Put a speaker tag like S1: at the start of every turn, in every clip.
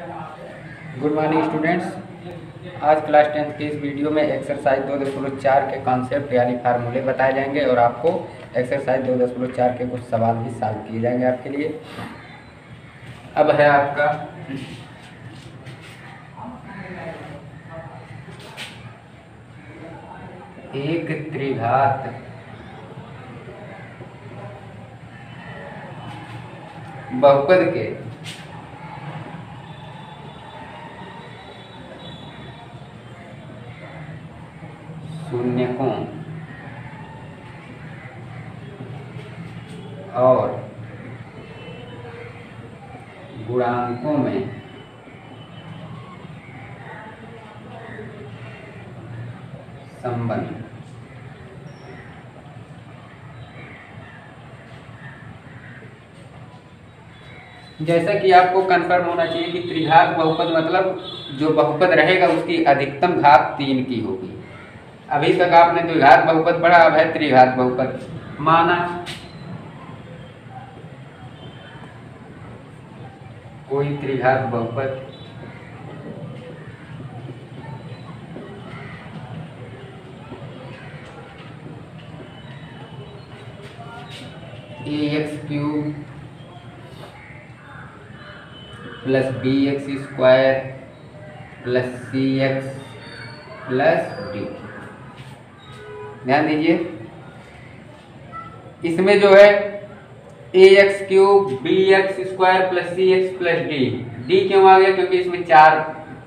S1: Good morning students आज class tenth की इस वीडियो में एक्सरसाइज दो दशमलव चार के कॉन्सेप्ट यानी फार्मूले बताए जाएँगे और आपको एक्सरसाइज दो दशमलव चार के कुछ सवाल भी सॉल्व किए जाएँगे आपके लिए। अब है आपका एक त्रिघात। बहुपद के शून्यकों और गुणांकों में संबंध। जैसा कि आपको कंफर्म होना चाहिए कि त्रिघात बहुपद मतलब जो बहुपद रहेगा उसकी अधिकतम घात तीन की होगी। अभी तक आपने द्विघात बहुपद पढ़ा, अब है त्रिघात बहुपद। माना कोई त्रिघात बहुपद x cube plus b x square plus c x plus d ध्यान दीजिए। इसमें जो है a x cube b x square plus c x plus d d क्यों आ गया? क्योंकि इसमें चार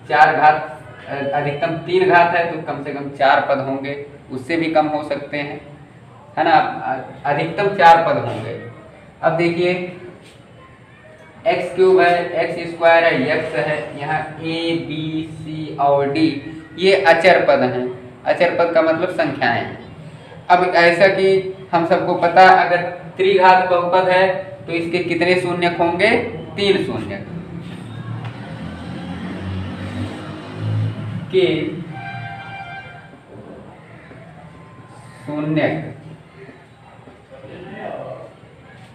S1: चार घात, अधिकतम तीन घात है तो कम से कम चार पद होंगे। उससे भी कम हो सकते हैं। है ना? अधिकतम चार पद होंगे। अब देखिए एक्स क्यूब है एक्स स्क्वायर है एक्स है, यहाँ ए बी सी और डी ये अचर पद हैं। अचर पद का मतलब संख्याएँ हैं। अब ऐसा कि हम सबको पता, अगर त्रिघात बहुपद है तो इसके कितने शून्य होंगे? तीन शून्य। के शून्य।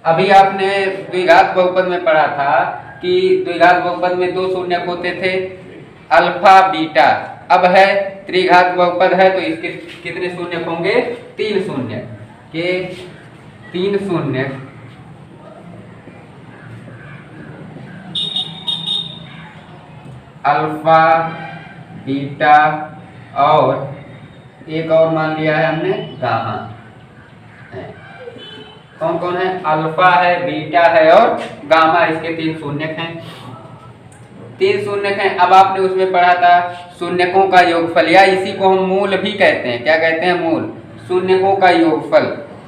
S1: अभी आपने द्विघात बहुपद में पढ़ा था कि द्विघात बहुपद में दो शून्य होते थे अल्फ़ा, बीटा। अब है त्रिघात बहुपद है तो इसके कितने शून्य होंगे? तीन शून्य। के? तीन शून्य। अल्फ़ा, बीटा और एक और मान लिया है हमने, गामा। कौन कौन है? अल्फ़ा है, बीटा है और गामा, इसके तीन शून्य हैं। तीन शून्य हैं। अब आपने उसमें पढ़ा था, शून्यकों का योगफल। या इसी को हम मूल भी कहते हैं। क्या कहते हैं मूल? शून्यकों का योगफल।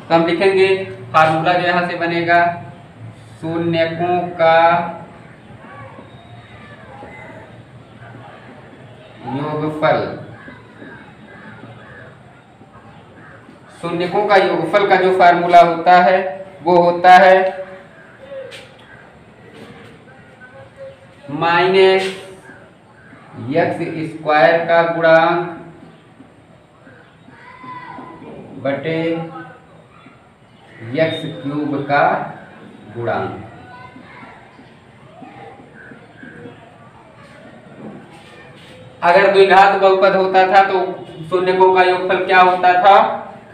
S1: तो हम लिखेंगे, फार्मूला जो यहाँ से बनेगा, शून्यकों का योगफल। शून्यकों का योगफल का जो फार्मूला होता है, वो होता है माइनस यक्स स्क्वायर का गुणांक बटे यक्स क्यूब का गुणांक। अगर द्विघात बहुपद होता था तो शून्यकों का योगफल क्या होता था?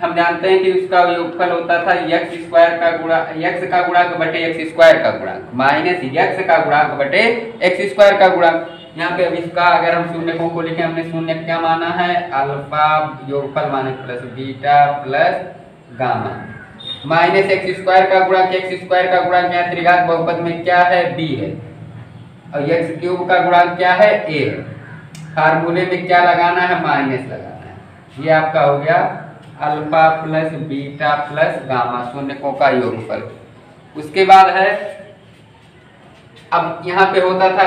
S1: हम जानते हैं कि उसका योगफल होता था यक्स स्क्वायर का गुणा यक्स का गुणांक बटे एक्स स्क्वायर का गुणांक माइनस यक्स का गुणांक बटे एक्स स्क्वायर का गुणांक यहाँ पे अब इसका अगर हम शून्यकों को लिखें, हमने शून्य क्या माना है? अल्फ़ा योगफल माने plus beta plus gamma minus x square का गुणांक एक्स स्क्वायर का गुणांक यहाँ त्रिघात बहुपद में क्या है? बी है। और एक्स क्यूब का गुणांक क्या है? ए है। फार्मूले में क्या लगाना है? माइनस लगाना है। ये आपका हो गया alpha plus beta plus gamma शून्यकों का योगफल उसके बाद है, अब यहाँ पे होता था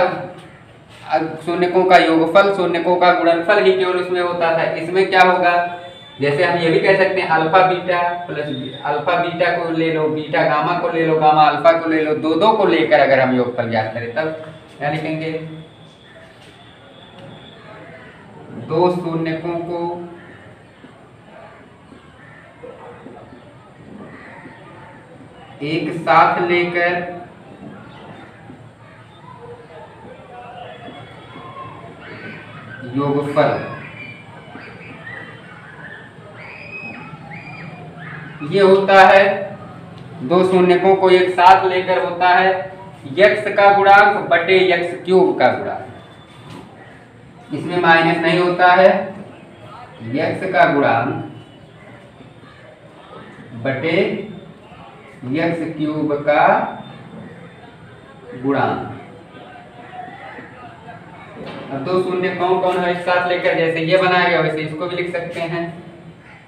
S1: शून्यकों का योगफल शून्यकों का गुणनफल ही केवल उसमें होता था। इसमें क्या होगा? जैसे हम ये भी कह सकते हैं, alpha beta plus alpha beta को ले लो, बीटा गामा को ले लो, गामा अल्फ़ा को ले लो, दो दो को लेकर अगर हम योगफल ज्ञात करें, तब क्या लिखेंगे? दो शून्यकों को एक साथ लेकर योगफल। ये होता है, दो शून्यकों को एक साथ लेकर होता है, यक्स का गुणांक बटे यक्स क्यूब का गुणांक। इसमें माइनस नहीं होता है, यक्स का गुणांक बटे यक्स क्यूब का गुणांक अब दो शून्य कौन कौन है? एक साथ लेकर जैसे ये बनाया गया वैसे इसको भी लिख सकते हैं।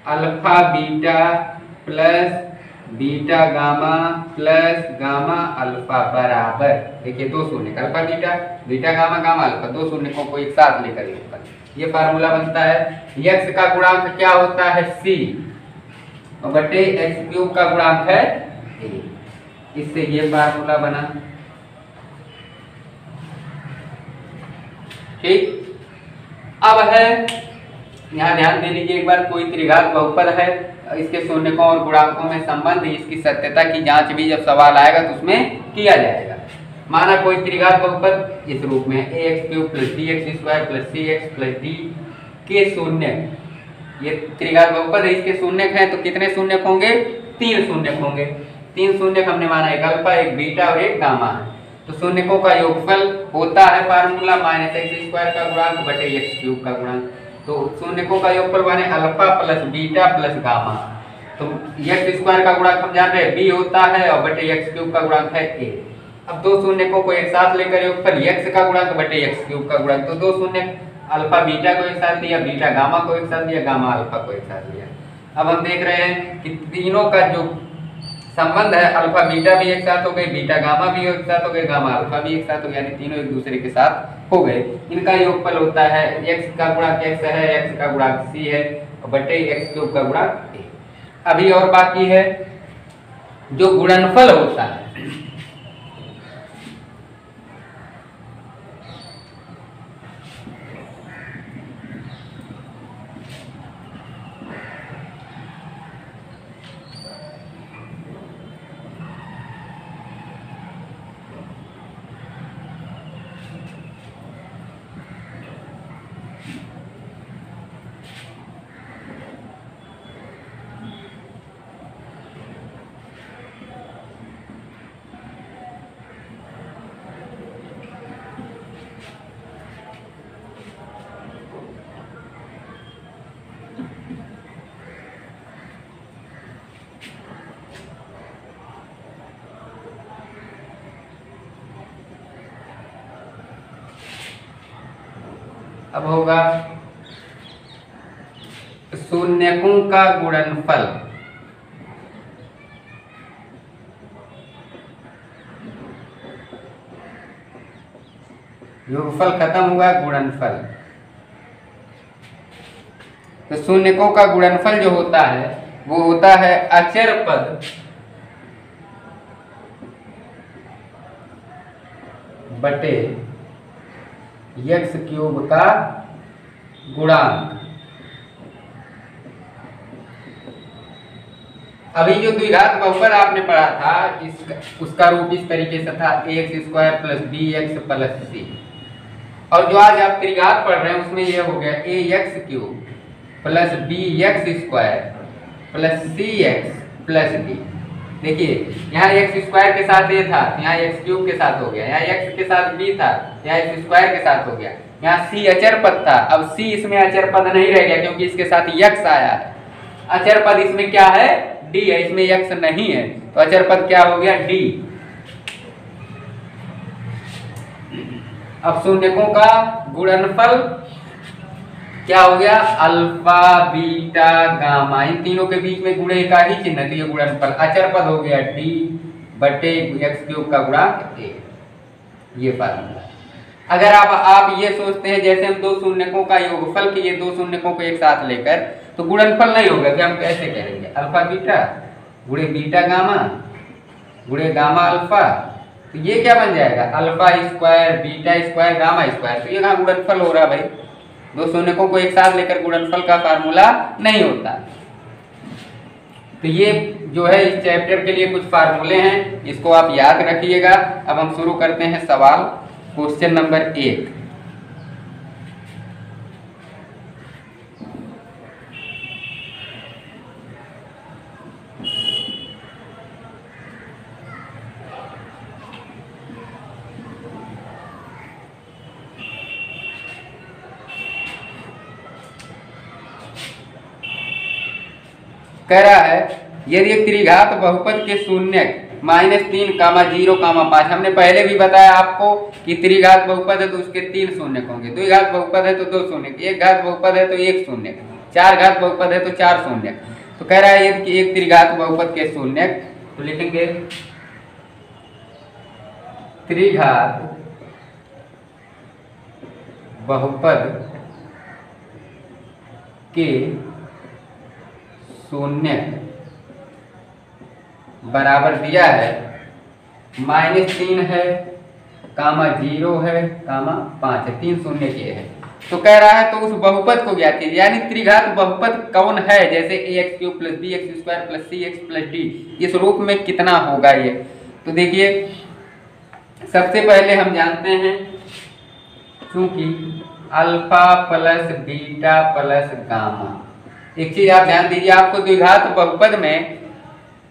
S1: Alpha, beta, plus, beta, gamma, plus, gamma, alpha, बराबर। देखिए, दो शून्य alpha, beta beta, gamma gamma, alpha, दो शून्य को एक साथ लेकर ऊपर ये फार्मूला बनता है। यक्स का गुणांक क्या होता है? सी। बटे एक्स क्यूब का गुणांक है इससे ये फार्मूला बना। ठीक? अब है, यहाँ ध्यान दे लीजिए एक बार, कोई त्रिघात बहुपद है। इसके शून्यकों और गुणांकों में संबंध, इसकी सत्यता की जाँच भी जब सवाल आएगा तो उसमें किया जाएगा। माना कोई त्रिघात बहुपद इस रूप में a x cube plus d x square plus c x plus d के शून्य। ये त्रिघात बहुपद इसके शून्य हैं तो कितने शून्य होंगे? तीन शून्य होंगे। तीन शून्य हमने माना एक अल्फ़ा एक बीटा और एक गामा है। तो शून्यकों का योगफल होता है फार्मूला माइनस एक्स स्क्वायर का गुणांक बटे एक्स क्यूब का गुणांक। तो शून्यकों का योगफल माने alpha plus beta plus gamma. तो एक्स स्क्वायर का गुणांक हम जान रहे हैं, बी होता है और बटे एक्स क्यूब का गुणांक है ए। अब दो शून्यकों को एक साथ लेकर योगफल एक्स का गुणांक बटे एक्स क्यूब का गुणांक। तो दो शून्य अल्फ़ा बीटा को एक साथ लिया, बीटा गामा को एक साथ लिया, गामा अल्फ़ा को एक साथ लिया। अब हम देख रहे हैं कि तीनों का जो संबंध है, अल्फ़ा बीटा भी एक साथ हो गए, बीटा गामा भी एक साथ हो गए, गामा अल्फ़ा भी एक साथ हो गए, यानी तीनों एक दूसरे के साथ हो गए। इनका योगफल होता है एक्स का गुणाक एक्स है एक्स का गुणाक सी है बटे एक्स क्यूब का गुणाक ए अभी और बाकी है, जो गुणनफल होता है। अब होगा शून्यकों का गुणनफल। योगफल खत्म हुआ गुणनफल। तो शून्यकों का गुणनफल जो होता है, वो होता है अचर पद। बटे यक्स क्यूब का गुणांक। अभी जो द्विघात बहुपद आपने पढ़ा था इसका उसका रूप इस तरीके से था x square plus b x plus c और जो आज आप त्रिघात पढ़ रहे हैं, उसमें यह हो गया a x cube plus b x square plus c x plus d देखिए, यहाँ एक्स स्क्वायर के साथ ए था, यहाँ एक्स क्यूब के साथ हो गया, यहाँ एक्स के साथ बी था, यहाँ एक्स स्क्वायर के साथ हो गया। यहाँ सी अचर पद था, अब सी इसमें अचर पद नहीं रह गया क्योंकि इसके साथ यक्स आया। है अचर पद इसमें क्या है? डी है, इसमें यक्स नहीं है तो अचर पद क्या हो गया? डी अब शून्यकों का गुणनफल क्या हो गया? अल्फ़ा, बीटा, गामा, इन तीनों के बीच में गुणे का ही चिन्ह तो ये गुणनफल अचर पद हो गया डी बटे एक्स क्यूब का गुणांक ए। ये फार्मूला अगर आप आप ये सोचते हैं, जैसे हम दो शून्यकों का योगफल किए दो शून्यकों को एक साथ लेकर तो गुणनफल नहीं होगा कि हम कैसे करेंगे? अल्फ़ा, बीटा गुड़े बीटा, गामा गुड़े गामा, अल्फ़ा। तो ये क्या बन जाएगा? Alpha square, beta square, gamma square. तो ये कहाँ गुणनफल हो रहा है भाई? दो शून्यकों को एक साथ लेकर गुणनफल का फार्मूला नहीं होता। तो ये जो है, इस चैप्टर के लिए कुछ फार्मूले हैं इसको आप याद रखिएगा। अब हम शुरू करते हैं सवाल, क्वेश्चन नंबर एक। कह रहा है, यदि त्रिघात बहुपद के शून्य माइनस तीन कामा ज़ीरो कामा पाँच, हमने पहले भी बताया आपको कि त्रिघात बहुपद है तो उसके तीन शून्य होंगे। दो घात बहुपद है तो दो शून्य, एक घात बहुपद है तो एक शून्य, चार घात बहुपद है तो चार शून्य। तो कह रहा है यदि एक त्रिघात बहुपद के शून्य तो लिखेंगे त्रिघात बहुपद के शून्य बराबर दिया है, माइनस तीन है, कामा ज़ीरो है, कामा पाँच है, तीन शून्य के है। तो कह रहा है तो उस बहुपद को ज्ञात कीजिए, यानी त्रिघात बहुपद कौन है? जैसे a x cube plus b x square plus c x plus d इस रूप में कितना होगा ये? तो देखिए, सबसे पहले हम जानते हैं क्योंकि alpha plus beta plus gamma एक चीज़ आप ध्यान दीजिए, आपको द्विघात बहुपद में,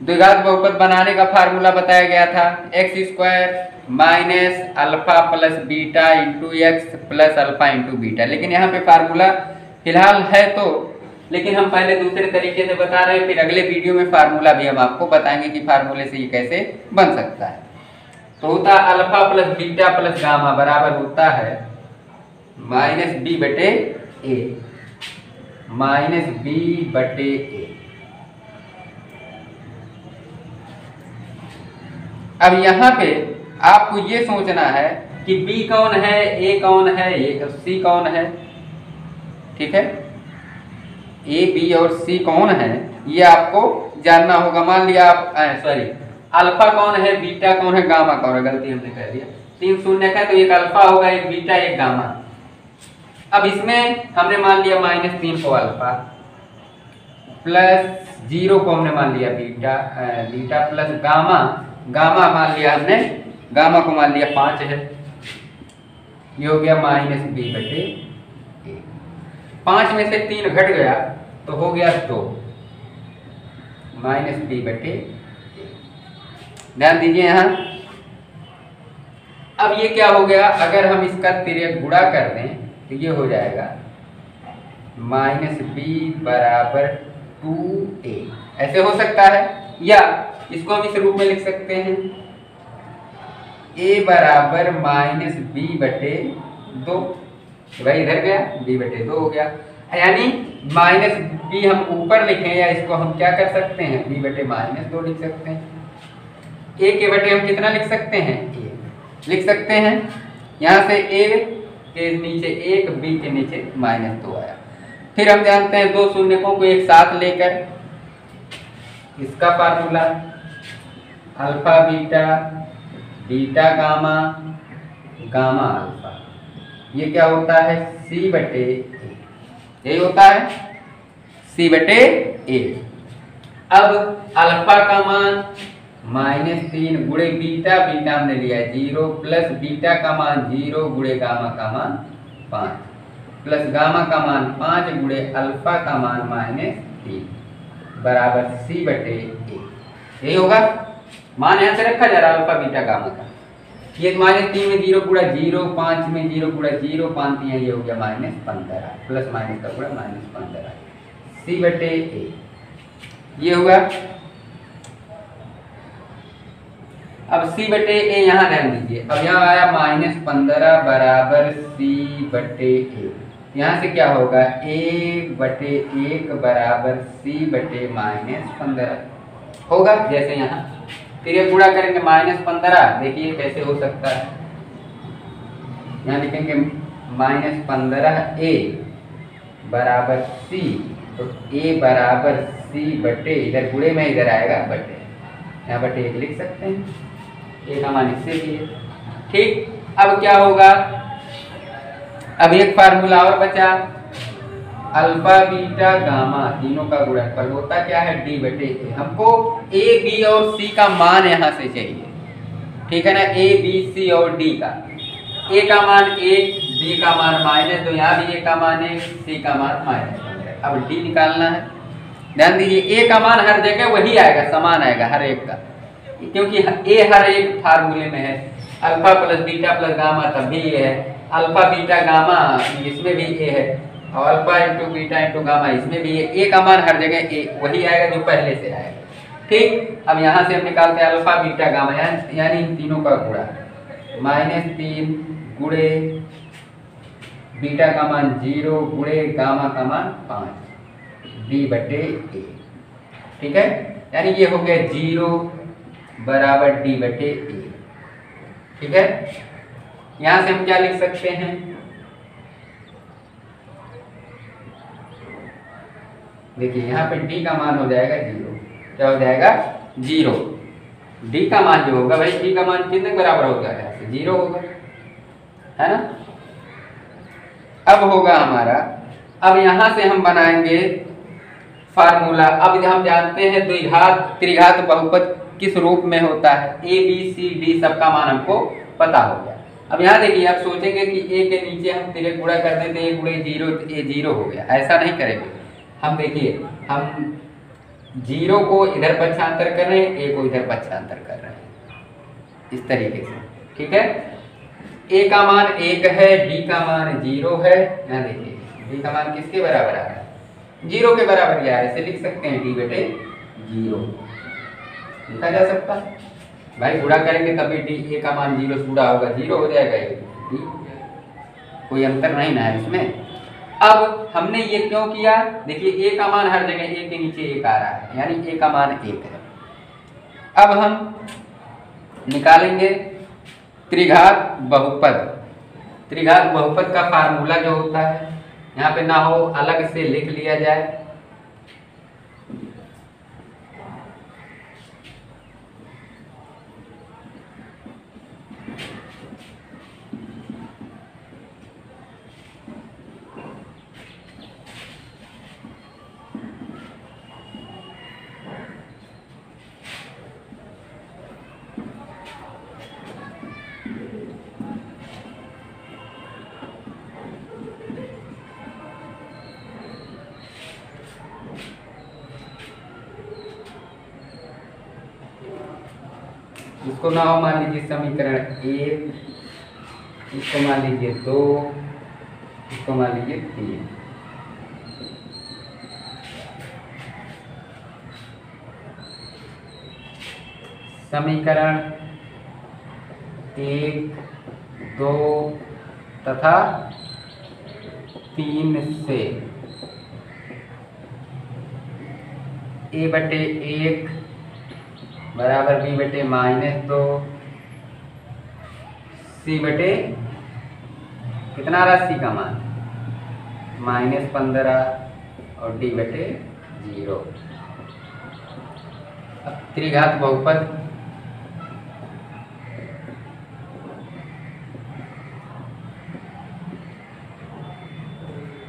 S1: द्विघात बहुपद बनाने का फार्मूला बताया गया था x square minus alpha plus beta into x plus alpha into beta लेकिन यहाँ पे फार्मूला फ़िलहाल है तो लेकिन हम पहले दूसरे तरीके से बता रहे हैं, फिर अगले वीडियो में फार्मूला भी हम आपको बताएँगे कि फार्मूले से ये कैसे बन सकता है। तो होता alpha plus beta plus gamma बराबर होता है माइनस बी बटे ए माइनस बी बटे ए। अब यहाँ पे आपको ये सोचना है कि बी कौन है, ए कौन है ए सी कौन है? ठीक है? ए, बी और सी कौन है? ये आपको जानना होगा। मान लिया आप सॉरी अल्फ़ा कौन है, बीटा कौन है, गामा कौन है? गलती हमने कह दिया। तीन शून्य का तो एक अल्फ़ा होगा, एक बीटा, एक गामा। अब इसमें हमने मान लिया माइनस तीन को अल्फ़ा, प्लस ज़ीरो को हमने मान लिया beta beta plus gamma. Gamma मान लिया हमने, गामा को मान लिया पाँच है। ये हो गया माइनस बी बटे पाँच में से तीन घट गया तो हो गया दो। माइनस बी बटे ध्यान दीजिए यहाँ। अब ये क्या हो गया? अगर हम इसका तिरक गुड़ा कर दें तो ये हो जाएगा माइनस बी बराबर टू ए। ऐसे हो सकता है? या इसको हम इस रूप में लिख सकते हैं। ए बराबर माइनस बी बटे दो। भाई इधर गया, बी बटे दो हो गया। यानी माइनस बी हम ऊपर लिखें या इसको हम क्या कर सकते हैं? बी बटे माइनस दो लिख सकते हैं। ए के बटे हम कितना लिख सकते हैं? ए। लिख सकते हैं। यहाँ से ए के नीचे एक, बी के नीचे माइनस दो आया। फिर हम जानते हैं दो शून्यकों को एक साथ लेकर इसका formula? Alpha, beta beta, gamma gamma, alpha. ये क्या होता है? सी बटे ए। यही होता है? सी बटे ए। अब अल्फ़ा का मान माइनस तीन गुड़े बीटा बीटा हमने लिया ज़ीरो प्लस बीटा का मान ज़ीरो गुड़े गामा का मान पाँच। प्लस गामा का मान पाँच गुड़े अल्फ़ा का मान माइनस तीन। बराबर सी बटे ए। यही होगा। मान यहाँ से रखा जा रहा अल्फ़ा बीटा गामा का। ये माइनस तीन में ज़ीरो गुड़ा ज़ीरो, पाँच में ज़ीरो गुड़ा ज़ीरो, पाँच ये हो गया माइनस पंद्रह। प्लस माइनस का गुड़ा माइनस पंद्रह। सी बटे ए। ये हुआ अब सी बटे ए यहाँ ध्यान दीजिए। अब यहाँ आया माइनस पंद्रह बराबर सी बटे ए यहाँ से क्या होगा? ए बटे एक बराबर सी बटे माइनस पंद्रह। होगा जैसे यहाँ। फिर ये गुणा करेंगे माइनस पंद्रह। देखिए कैसे हो सकता है। यहाँ लिखेंगे माइनस पंद्रह ए बराबर सी तो ए बराबर सी बटे, इधर गुड़े में इधर आएगा बटे। यहाँ बटे एक लिख सकते हैं। एक मान इससे भी है। ठीक, अब क्या होगा? अब एक फार्मूला और बचा। अल्फ़ा, बीटा, गामा, तीनों का गुणनफल होता क्या है? डी बटे ए। हमको ए, बी और सी का मान यहाँ से चाहिए। ठीक है ना? ए, बी, सी और डी का। ए का मान एक बी का मान माइनस तो यहाँ भी ए का मान एक सी का मान माइनस अब डी निकालना है। ध्यान दीजिए, ए का मान हर जगह वही आएगा, समान आएगा, हर एक का। क्योंकि ए हर एक फार्मूले में है। Alpha plus beta plus gamma तब भी ए है। अल्फ़ा बीटा गामा इसमें भी ए है। और alpha into beta into gamma इसमें भी ए का मान हर जगह ए वही आएगा जो पहले से आएगा ठीक? अब यहाँ से हम निकालते हैं अल्फ़ा बीटा गामा यानी इन तीनों का गुणा। माइनस तीन गुड़े बीटा का मान ज़ीरो गुड़े गामा का मान पाँच। बी बटे ए ठीक है? यानी ये हो गया ज़ीरो बराबर डी बटे ए ठीक है? यहाँ से हम क्या लिख सकते हैं? देखिए, यहाँ पे डी का मान हो जाएगा ज़ीरो। क्या हो जाएगा? ज़ीरो। डी का मान जो होगा भाई डी का मान कितने बराबर होगा? यहाँ से ज़ीरो होगा। है ना? अब होगा हमारा, अब यहाँ से हम बनाएँगे फार्मूला। अब हम जानते हैं द्विघात त्रिघात बहुपद किस रूप में होता है? ए बी सी डी सबका मान हमको पता हो गया। अब यहाँ देखिए, आप सोचेंगे कि ए के नीचे हम तिरक गुड़ा कर देते ए गुड़े ज़ीरो ए ज़ीरो हो गया। ऐसा नहीं करेंगे। हम देखिए, हम ज़ीरो को इधर पक्षांतर कर रहे हैं ए को इधर पक्षांतर कर रहे हैं। इस तरीके से, ठीक है? ए का मान एक है डी का मान ज़ीरो है। यहाँ देखिए डी का मान किसके बराबर आ रहा है? ज़ीरो के बराबर आ रहा है? इसे लिख सकते हैं डी बेटे ज़ीरो। लिखा जा सकता? है भाई गुड़ा करेंगे तभी डी ए का मान ज़ीरो से गुड़ा होगा ज़ीरो, हो जाएगा ये डी कोई अंतर नहीं ना है इसमें। अब हमने ये क्यों किया? देखिए ए का मान हर जगह ए के नीचे एक आ रहा है, यानी ए का मान एक है। अब हम निकालेंगे त्रिघात बहुपद। त्रिघात बहुपद का फार्मूला जो होता है, यहाँ पे ना हो, अलग से लिख लिया जाए। इसको ना हो मान लीजिए समीकरण एक इसको मान लीजिए दो, इसको मान लीजिए तीन। समीकरण एक, दो तथा तीन से। ए बटे एक बराबर बी बटे माइनस दो। सी बटे कितना रहा सी का मान? माइनस पंद्रह और डी बटे ज़ीरो। अब त्रिघात बहुपद।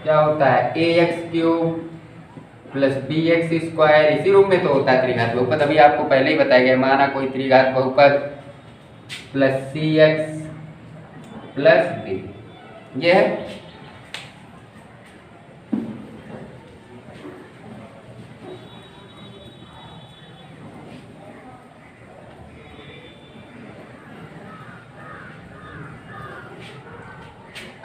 S1: क्या होता है? A x cube plus b x square इसी रूप में तो होता है त्रिघात बहुपद। अभी आपको पहले ही बताया गया, माना कोई त्रिघात बहुपद plus c x plus b ये है।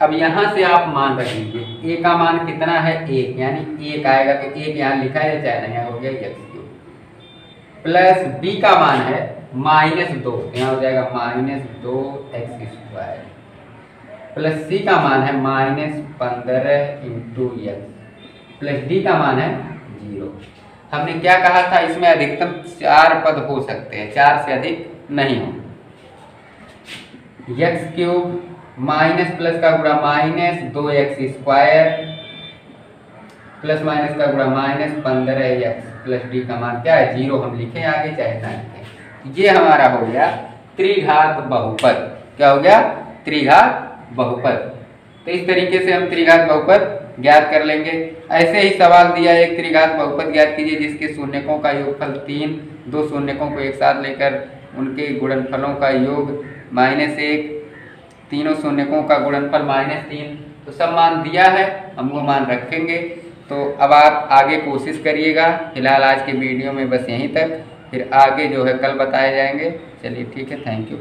S1: अब यहाँ से आप मान रख लीजिए ए का मान कितना है? एक, यानी एक आएगा तो एक यहाँ लिखा है चाहे नहीं, हो गया एक्स क्यूब प्लस बी का मान है माइनस दो, यहाँ हो जाएगा माइनस दो एक्स स्क्वायर प्लस सी का मान है माइनस पंद्रह इंटू एक्स प्लस डी का मान है ज़ीरो हमने क्या कहा था? इसमें अधिकतम चार पद हो सकते हैं, चार से अधिक नहीं हो एक्स क्यूब माइनस प्लस का गुणा माइनस दो एक्स स्क्वायर प्लस माइनस का गुणा माइनस पंद्रह एक्स प्लस डी का मान क्या है? ज़ीरो हम लिखें आगे चाहे ना लिखें। ये हमारा हो गया त्रिघात बहुपद। क्या हो गया? त्रिघात बहुपद। तो इस तरीके से हम त्रिघात बहुपद ज्ञात कर लेंगे। ऐसे ही सवाल दिया एक त्रिघात बहुपद ज्ञात कीजिए जिसके शून्यकों का योगफल तीन, दो शून्यकों को एक साथ लेकर उनके गुणनफलों का योग माइनस एक तीनों शून्यकों का गुणनफल माइनस तीन तो सब मान दिया है, हम वो मान रखेंगे। तो अब आप आगे कोशिश करिएगा, फ़िलहाल आज के वीडियो में बस यहीं तक, फिर आगे जो है कल बताए जाएँगे। चलिए ठीक है, थैंक यू।